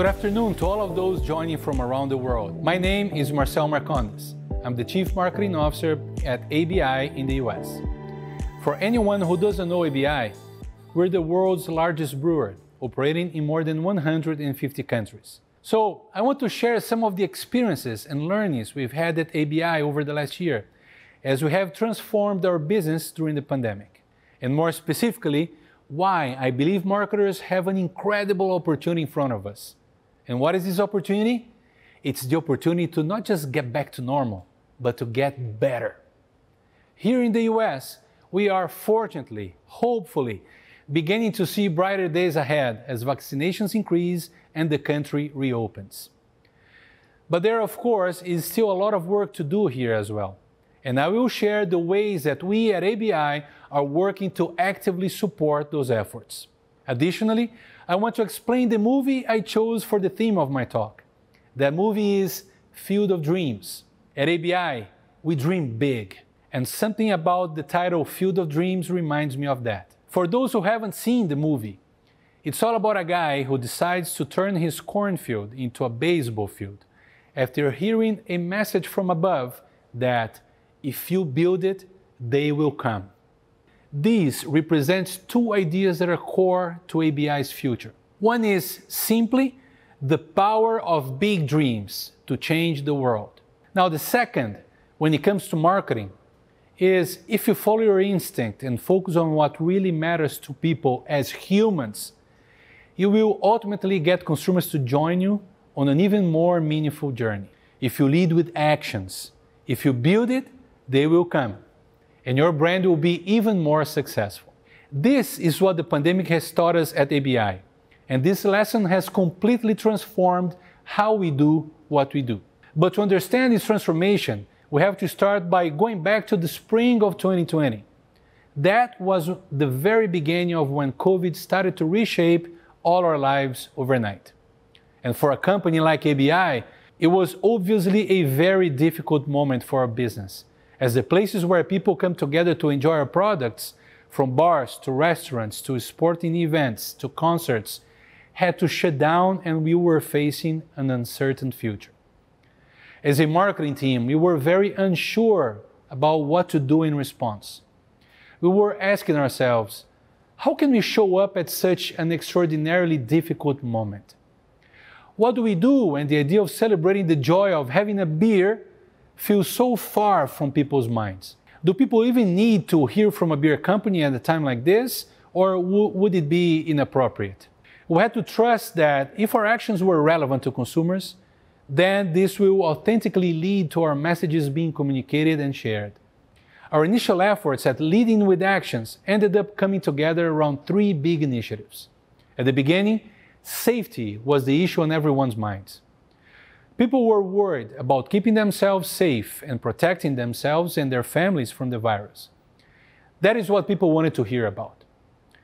Good afternoon to all of those joining from around the world. My name is Marcel Marcondes. I'm the Chief Marketing Officer at ABI in the US. For anyone who doesn't know ABI, we're the world's largest brewer, operating in more than 150 countries. So, I want to share some of the experiences and learnings we've had at ABI over the last year as we have transformed our business during the pandemic. And more specifically, why I believe marketers have an incredible opportunity in front of us. And what is this opportunity? It's the opportunity to not just get back to normal, but to get better. Here in the US, we are fortunately, hopefully, beginning to see brighter days ahead as vaccinations increase and the country reopens. But there, of course, is still a lot of work to do here as well. And I will share the ways that we at ABI are working to actively support those efforts. Additionally, I want to explain the movie I chose for the theme of my talk. That movie is Field of Dreams. At ABI, we dream big, and something about the title Field of Dreams reminds me of that. For those who haven't seen the movie, it's all about a guy who decides to turn his cornfield into a baseball field after hearing a message from above that if you build it, they will come. This represent two ideas that are core to ABI's future. One is simply the power of big dreams to change the world. Now, the second, when it comes to marketing, is if you follow your instinct and focus on what really matters to people as humans, you will ultimately get consumers to join you on an even more meaningful journey. If you lead with actions, if you build it, they will come, and your brand will be even more successful. This is what the pandemic has taught us at ABI, and this lesson has completely transformed how we do what we do. But to understand this transformation, we have to start by going back to the spring of 2020. That was the very beginning of when COVID started to reshape all our lives overnight. And for a company like ABI, it was obviously a very difficult moment for our business as the places where people come together to enjoy our products, from bars to restaurants to sporting events to concerts, had to shut down and we were facing an uncertain future. As a marketing team, we were very unsure about what to do in response. We were asking ourselves, how can we show up at such an extraordinarily difficult moment? What do we do when the idea of celebrating the joy of having a beer feels so far from people's minds? Do people even need to hear from a beer company at a time like this, or would it be inappropriate? We had to trust that if our actions were relevant to consumers, then this will authentically lead to our messages being communicated and shared. Our initial efforts at leading with actions ended up coming together around three big initiatives. At the beginning, safety was the issue on everyone's minds. People were worried about keeping themselves safe and protecting themselves and their families from the virus. That is what people wanted to hear about.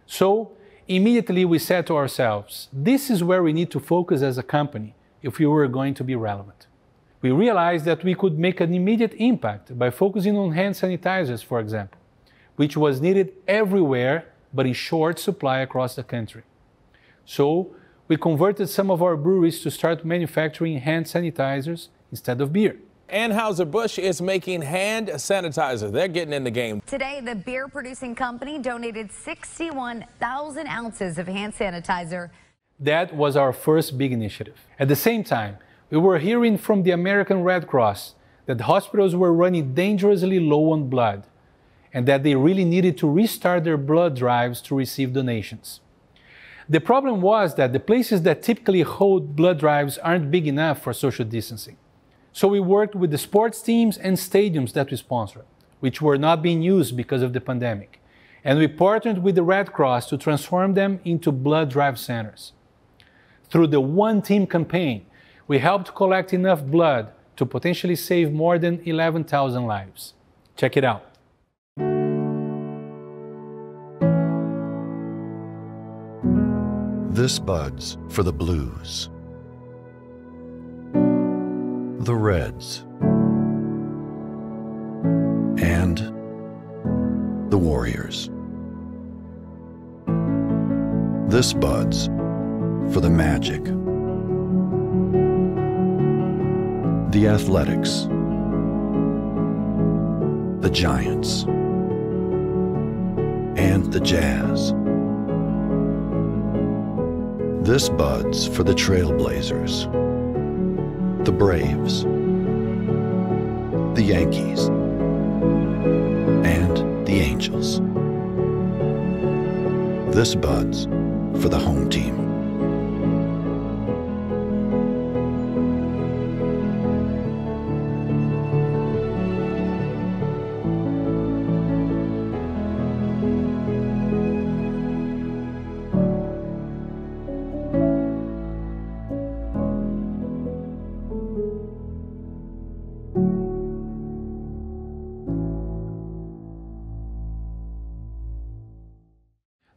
So, immediately we said to ourselves, this is where we need to focus as a company if we were going to be relevant. We realized that we could make an immediate impact by focusing on hand sanitizers, for example, which was needed everywhere but in short supply across the country. So, we converted some of our breweries to start manufacturing hand sanitizers instead of beer. Anheuser-Busch is making hand sanitizer. They're getting in the game. Today, the beer producing company donated 61,000 ounces of hand sanitizer. That was our first big initiative. At the same time, we were hearing from the American Red Cross that hospitals were running dangerously low on blood and that they really needed to restart their blood drives to receive donations. The problem was that the places that typically hold blood drives aren't big enough for social distancing. So we worked with the sports teams and stadiums that we sponsor, which were not being used because of the pandemic. And we partnered with the Red Cross to transform them into blood drive centers. Through the One Team campaign, we helped collect enough blood to potentially save more than 11,000 lives. Check it out. This buds for the blues, the reds, and the warriors. This buds for the magic, the Athletics, the Giants, and the Jazz. This buds for the Trailblazers, the Braves, the Yankees, and the Angels. This buds for the home team.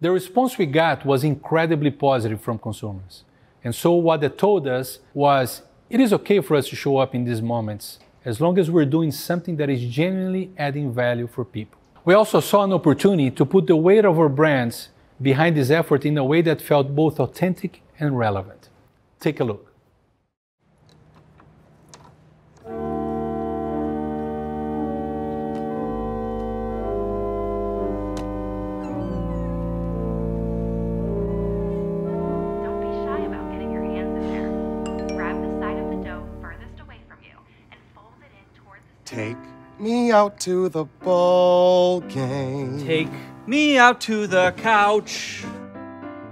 The response we got was incredibly positive from consumers. And so what they told us was it is okay for us to show up in these moments as long as we're doing something that is genuinely adding value for people. We also saw an opportunity to put the weight of our brands behind this effort in a way that felt both authentic and relevant. Take a look. Me out to the ball game. Take me out to the couch.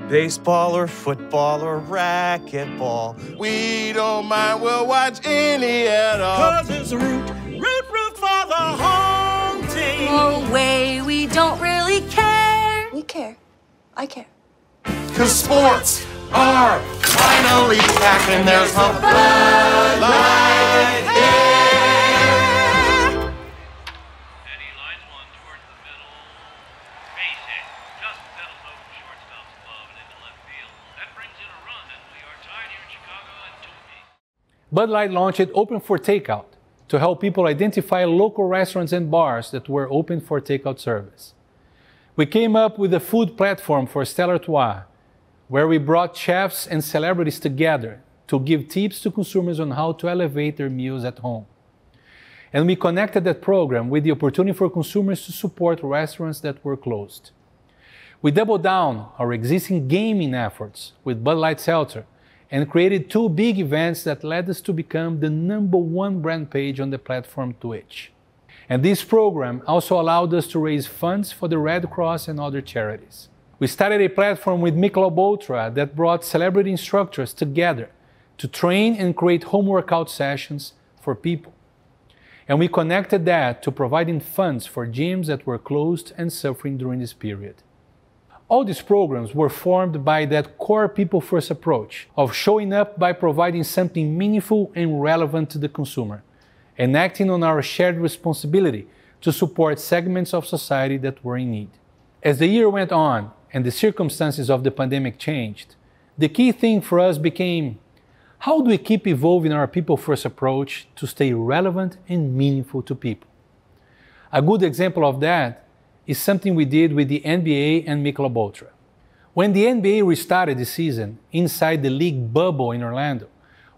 baseball or football or racquetball. We don't mind, we'll watch any at all. Cause it's root, root, root for the home team. No way, we don't really care. We care. I care. Cause sports are finally back and there's a Bud Bud Light launched it open for takeout to help people identify local restaurants and bars that were open for takeout service. We came up with a food platform for Stella Artois, where we brought chefs and celebrities together to give tips to consumers on how to elevate their meals at home. And we connected that program with the opportunity for consumers to support restaurants that were closed. We doubled down our existing gaming efforts with Bud Light Seltzer and created two big events that led us to become the number one brand page on the platform Twitch. And this program also allowed us to raise funds for the Red Cross and other charities. We started a platform with Michelob Ultra that brought celebrity instructors together to train and create home workout sessions for people. And we connected that to providing funds for gyms that were closed and suffering during this period. All these programs were formed by that core people first approach of showing up by providing something meaningful and relevant to the consumer and acting on our shared responsibility to support segments of society that were in need. As the year went on and the circumstances of the pandemic changed, the key thing for us became how do we keep evolving our people first approach to stay relevant and meaningful to people? A good example of that is something we did with the NBA and Michelob Ultra. When the NBA restarted the season inside the league bubble in Orlando,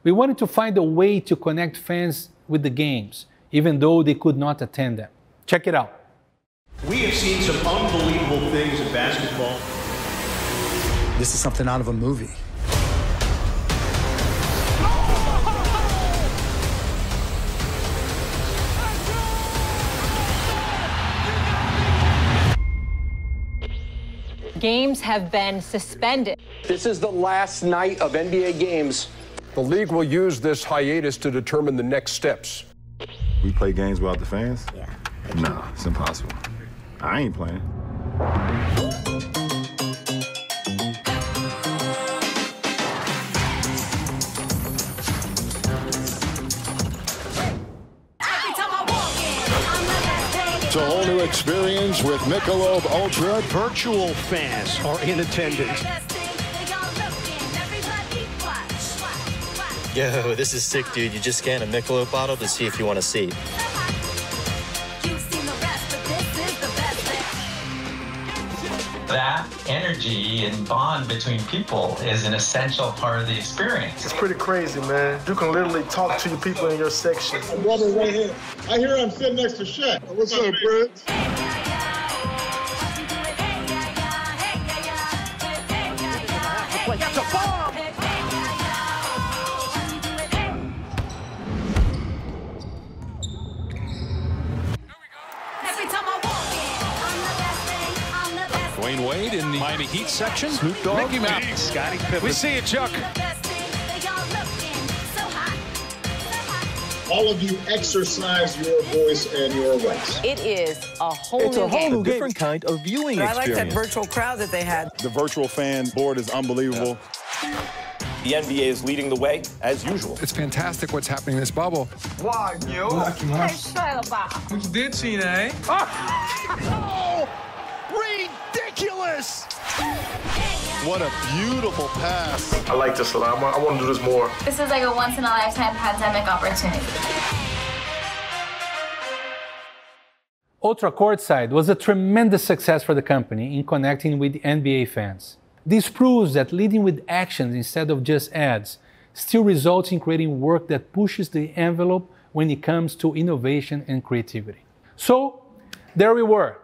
we wanted to find a way to connect fans with the games, even though they could not attend them. Check it out. We have seen some unbelievable things in basketball. This is something out of a movie. Games have been suspended. This is the last night of NBA games. The league will use this hiatus to determine the next steps. We play games without the fans? Yeah. No, it's impossible. I ain't playing. A whole new experience with Michelob Ultra. Virtual fans are in attendance. Yo, this is sick, dude. You just scan a Michelob bottle to see if you want a seat. Energy and bond between people is an essential part of the experience. It's pretty crazy, man. You can literally talk to your people in your section. Brother right here. I hear I'm sitting next to Shaq. What's up, Prince? Dwyane Wade in the Miami Heat section. Snoop Dogg. Mickey Mouse. Scottie Pippen. We see it, Chuck. All of you exercise your voice and your rights. It is a whole it's new a whole game. new different kind of viewing experience. I like that virtual crowd that they had. The virtual fan board is unbelievable. The NBA is leading the way as usual. It's fantastic what's happening in this bubble. Why, yo? What you did, Cena, eh? Oh, ridiculous! What a beautiful pass. I like this a lot. I want to do this more. This is like a once in a lifetime pandemic opportunity. Ultra Courtside was a tremendous success for the company in connecting with NBA fans. This proves that leading with actions instead of just ads still results in creating work that pushes the envelope when it comes to innovation and creativity. So, there we were,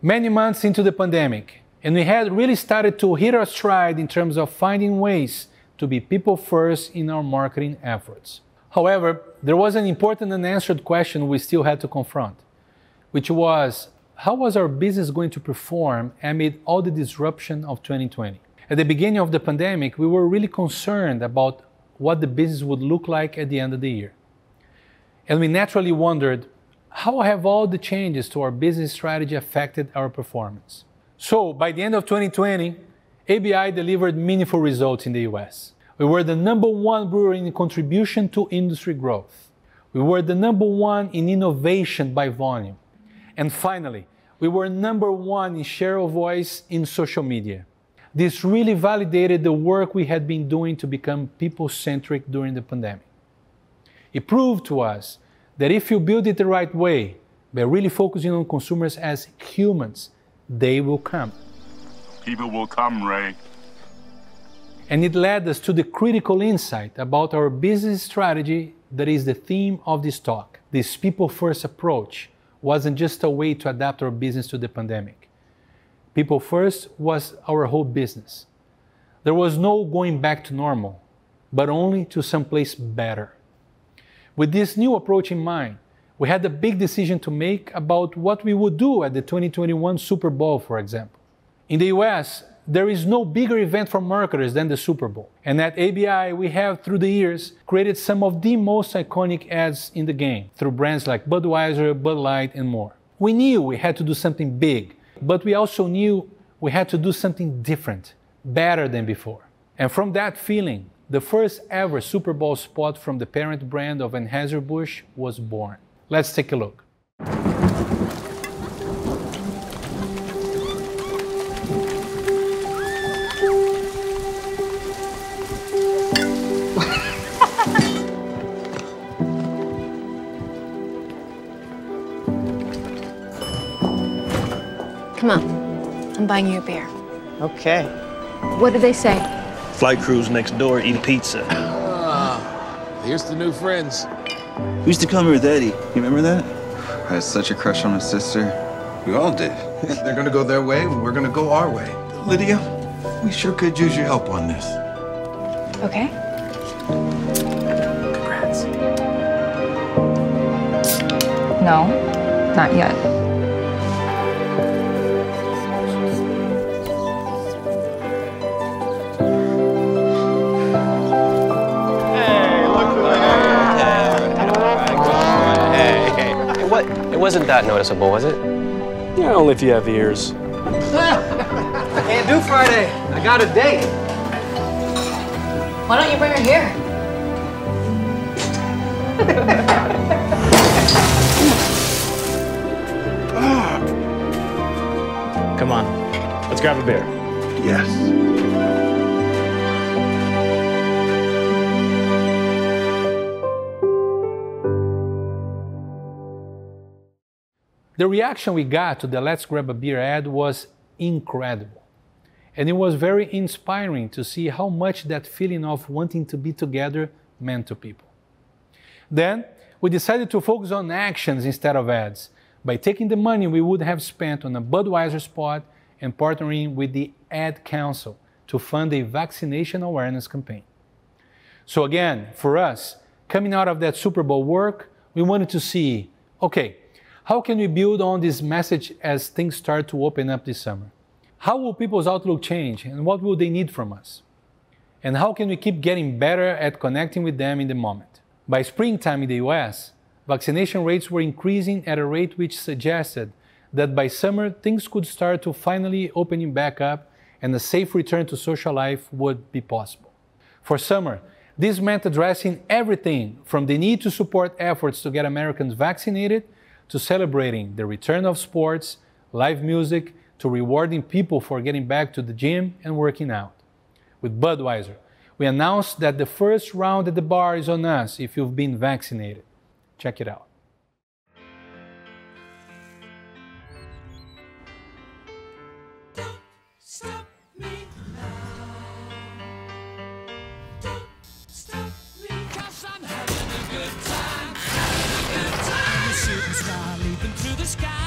many months into the pandemic, and we had really started to hit our stride in terms of finding ways to be people first in our marketing efforts. However, there was an important unanswered question we still had to confront, which was how was our business going to perform amid all the disruption of 2020? At the beginning of the pandemic, we were really concerned about what the business would look like at the end of the year. And we naturally wondered how have all the changes to our business strategy affected our performance? So, by the end of 2020, ABI delivered meaningful results in the US. We were the number one brewer in contribution to industry growth. We were the number one in innovation by volume. And finally, we were number one in share of voice in social media. This really validated the work we had been doing to become people centric during the pandemic. It proved to us that if you build it the right way, by really focusing on consumers as humans, they will come. People will come, Ray. And it led us to the critical insight about our business strategy that is the theme of this talk. This people first approach wasn't just a way to adapt our business to the pandemic. People first was our whole business. There was no going back to normal, but only to someplace better. With this new approach in mind, we had a big decision to make about what we would do at the 2021 Super Bowl, for example. In the US, there is no bigger event for marketers than the Super Bowl. And at ABI, we have, through the years, created some of the most iconic ads in the game through brands like Budweiser, Bud Light, and more. We knew we had to do something big, but we also knew we had to do something different, better than before. And from that feeling, the first ever Super Bowl spot from the parent brand of Anheuser-Busch was born. Let's take a look. Come on. I'm buying you a beer. Okay. What did they say? Flight crews next door eating pizza. Ah, here's the new friends. We used to come here with Eddie. You remember that? I had such a crush on my sister. We all did. They're gonna go their way, we're gonna go our way. Lydia, we sure could use your help on this. Okay. Congrats. No, not yet. Wasn't that noticeable, was it? Yeah, only if you have ears. Can't do Friday. I got a date. Why don't you bring her here? Come on, let's grab a beer. Yes. The reaction we got to the Let's Grab a Beer ad was incredible. And it was very inspiring to see how much that feeling of wanting to be together meant to people. Then we decided to focus on actions instead of ads by taking the money we would have spent on a Budweiser spot and partnering with the Ad Council to fund a vaccination awareness campaign. So, again, for us, coming out of that Super Bowl work, we wanted to see okay, how can we build on this message as things start to open up this summer? How will people's outlook change and what will they need from us? And how can we keep getting better at connecting with them in the moment? By springtime in the US, vaccination rates were increasing at a rate which suggested that by summer things could start to finally opening back up and a safe return to social life would be possible. For summer, this meant addressing everything from the need to support efforts to get Americans vaccinated to celebrating the return of sports, live music, to rewarding people for getting back to the gym and working out. With Budweiser, we announced that the first round at the bar is on us if you've been vaccinated. Check it out. sky.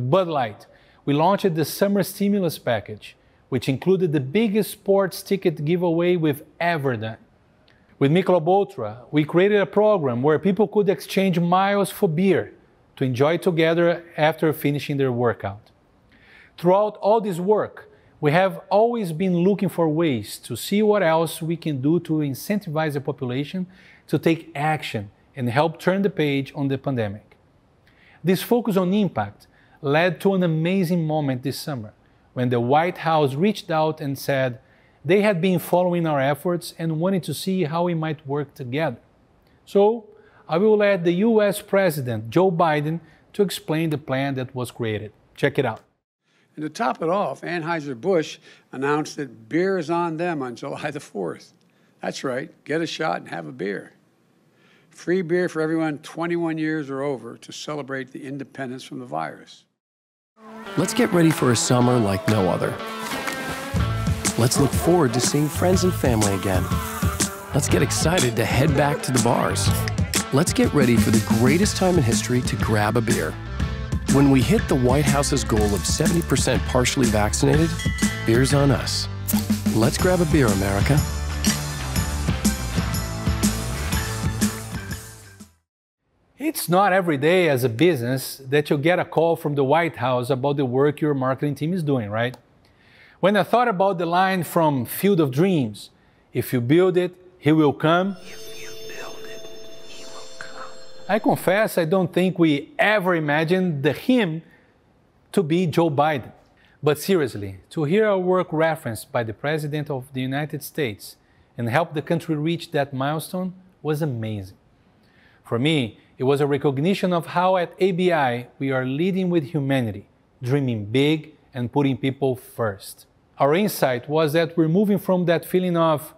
With Bud Light, we launched the Summer Stimulus Package, which included the biggest sports ticket giveaway we've ever done. With Michelob Ultra, we created a program where people could exchange miles for beer to enjoy together after finishing their workout. Throughout all this work, we have always been looking for ways to see what else we can do to incentivize the population to take action and help turn the page on the pandemic. This focus on impact led to an amazing moment this summer when the White House reached out and said they had been following our efforts and wanted to see how we might work together. So, I will let the US President Joe Biden to explain the plan that was created. Check it out. And to top it off, Anheuser-Busch announced that beer is on them on July the 4th. That's right, get a shot and have a beer. Free beer for everyone 21 years or over to celebrate the independence from the virus. Let's get ready for a summer like no other. Let's look forward to seeing friends and family again. Let's get excited to head back to the bars. Let's get ready for the greatest time in history to grab a beer. When we hit the White House's goal of 70% partially vaccinated, beer's on us. Let's grab a beer, America. It's not every day as a business that you get a call from the White House about the work your marketing team is doing, right? When I thought about the line from Field of Dreams, if you build it, he will come. I confess I don't think we ever imagined the him to be Joe Biden. But seriously, to hear our work referenced by the President of the United States and help the country reach that milestone was amazing. For me, it was a recognition of how at ABI we are leading with humanity, dreaming big and putting people first. Our insight was that we're moving from that feeling of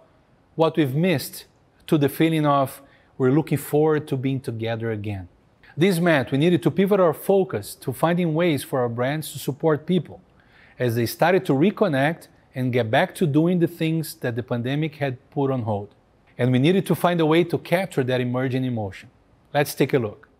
what we've missed to the feeling of we're looking forward to being together again. This meant we needed to pivot our focus to finding ways for our brands to support people as they started to reconnect and get back to doing the things that the pandemic had put on hold. And we needed to find a way to capture that emerging emotion. Let's take a look.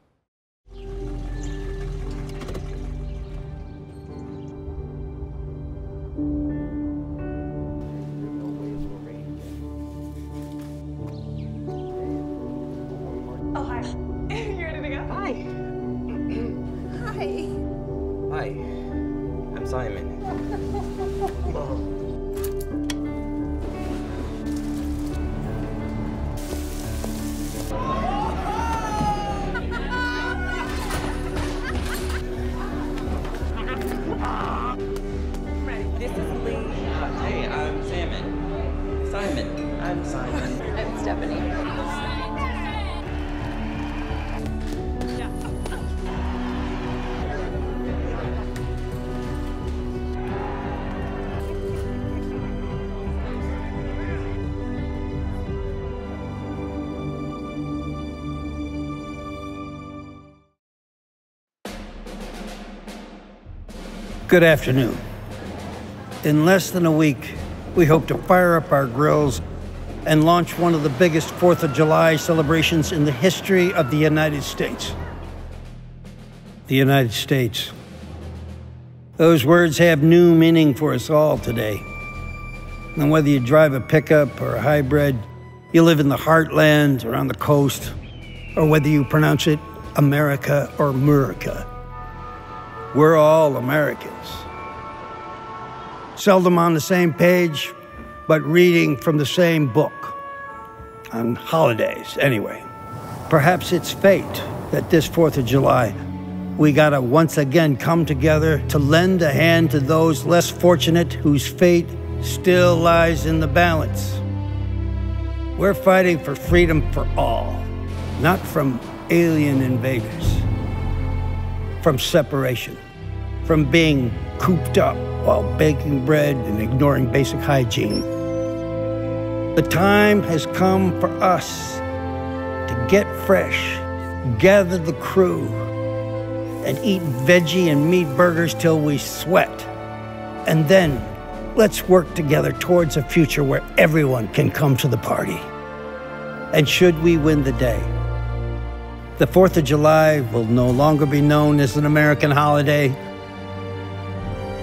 Simon. I'm Simon. I'm Stephanie. Good afternoon. In less than a week, we hope to fire up our grills and launch one of the biggest 4th of July celebrations in the history of the United States. The United States. Those words have new meaning for us all today. And whether you drive a pickup or a hybrid, you live in the heartland or on the coast, or whether you pronounce it America or Murica, we're all Americans. Seldom on the same page, but reading from the same book. On holidays, anyway. Perhaps it's fate that this 4th of July, we gotta once again come together to lend a hand to those less fortunate whose fate still lies in the balance. We're fighting for freedom for all, not from alien invaders, from separation, from being cooped up while baking bread and ignoring basic hygiene. The time has come for us to get fresh, gather the crew, and eat veggie and meat burgers till we sweat. And then let's work together towards a future where everyone can come to the party. And should we win the day, the 4th of July will no longer be known as an American holiday,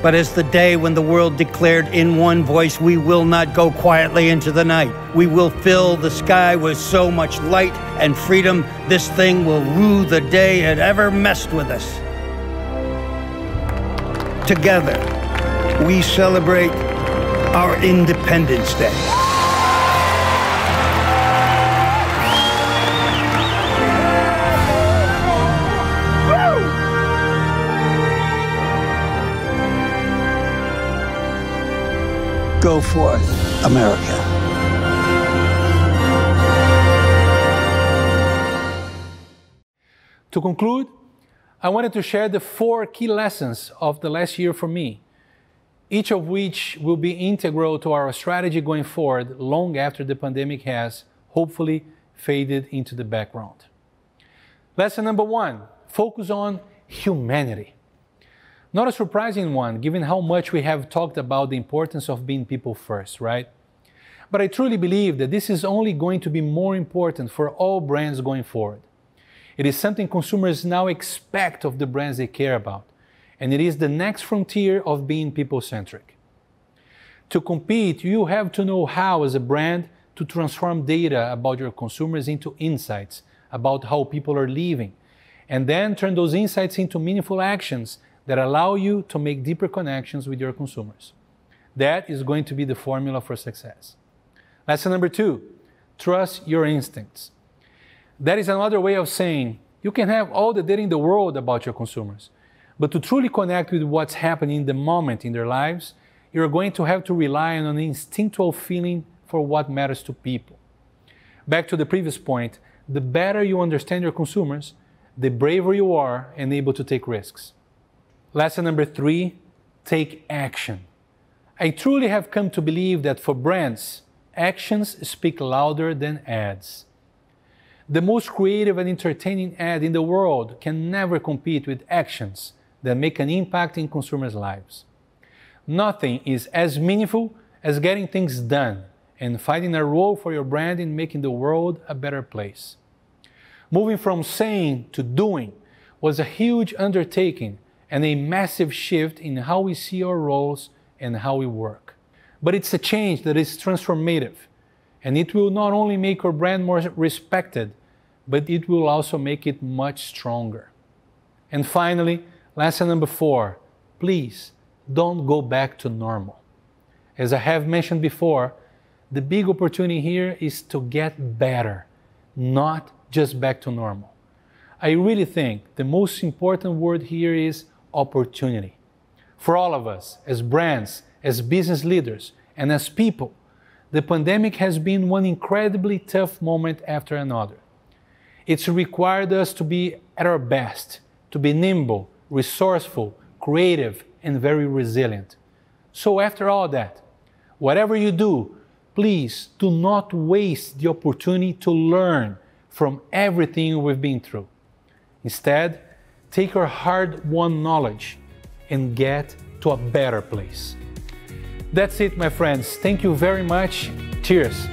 but as the day when the world declared in one voice, we will not go quietly into the night. We will fill the sky with so much light and freedom, this thing will rue the day it ever messed with us. Together, we celebrate our Independence Day. Go forth, America. To conclude, I wanted to share the four key lessons of the last year for me, each of which will be integral to our strategy going forward long after the pandemic has, hopefully, faded into the background. Lesson number one focus on humanity. Not a surprising one, given how much we have talked about the importance of being people first, right? But I truly believe that this is only going to be more important for all brands going forward. It is something consumers now expect of the brands they care about, and it is the next frontier of being people centric. To compete, you have to know how, as a brand, to transform data about your consumers into insights about how people are living, and then turn those insights into meaningful actions that allow you to make deeper connections with your consumers. That is going to be the formula for success. Lesson number two trust your instincts. That is another way of saying you can have all the data in the world about your consumers, but to truly connect with what's happening in the moment in their lives, you're going to have to rely on an instinctual feeling for what matters to people. Back to the previous point, the better you understand your consumers, the braver you are and able to take risks. Lesson number three take action. I truly have come to believe that for brands, actions speak louder than ads. The most creative and entertaining ad in the world can never compete with actions that make an impact in consumers' lives. Nothing is as meaningful as getting things done and finding a role for your brand in making the world a better place. Moving from saying to doing was a huge undertaking and a massive shift in how we see our roles and how we work. But it's a change that is transformative, and it will not only make our brand more respected, but it will also make it much stronger. And finally, lesson number four please don't go back to normal. As I have mentioned before, the big opportunity here is to get better, not just back to normal. I really think the most important word here is opportunity. For all of us, as brands, as business leaders, and as people, the pandemic has been one incredibly tough moment after another. It's required us to be at our best, to be nimble, resourceful, creative, and very resilient. So, after all that, whatever you do, please do not waste the opportunity to learn from everything we've been through. Instead, take our hard won knowledge and get to a better place. That's it, my friends. Thank you very much. Cheers.